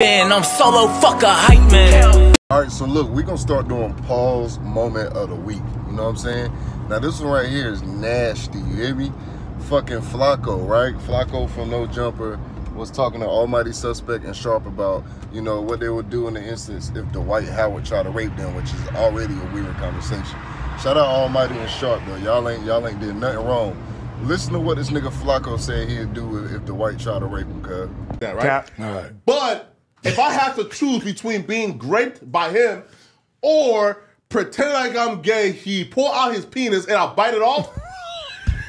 And I'm solo fucker hype man. All right, so look, we're gonna start doing pause moment of the week. You know what I'm saying? Now this one right here is nasty. You hear me? Fucking Flakko, right? Flakko from No Jumper was talking to Almighty Suspect and Sharp about, you know, what they would do in the instance if Dwight Howard tried to rape them, which is already a weird conversation. Shout out Almighty and Sharp though. Y'all ain't y'all ain't did nothing wrong. Listen to what this nigga Flakko said he'd do if Dwight tried to rape him, cuz. that, right? Cap. All right. But if I have to choose between being raped by him or pretend like I'm gay, he pull out his penis and I bite it off.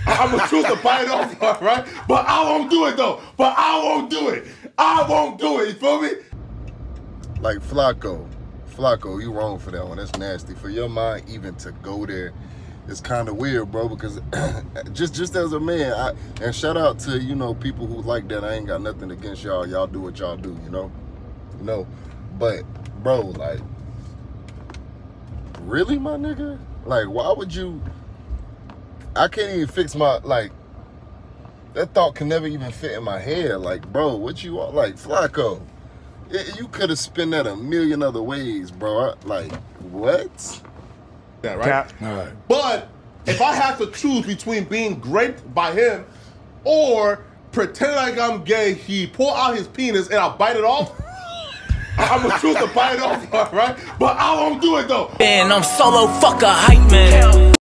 I'm gonna choose to bite it off, right? But I won't do it though. But I won't do it. I won't do it. You feel me? like Flakko, Flakko, you wrong for that one. That's nasty. For your mind even to go there, it's kind of weird, bro. Because just just as a man, I, and shout out to you know people who like that. I ain't got nothing against y'all. Y'all do what y'all do, you know, you know. But bro, like, really, my nigga, like, why would you? I can't even fix my like. That thought can never even fit in my head. Like, bro, what you want? Like, Flakko. Yeah, You could have spent that a million other ways, bro. Like, what? That, right? Cap. All right. But if I have to choose between being raped by him or pretend like I'm gay, he pull out his penis and I bite it off. I'm gonna choose to bite off, right? But I won't do it though. And I'm solo fucker hype man.